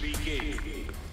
Begin.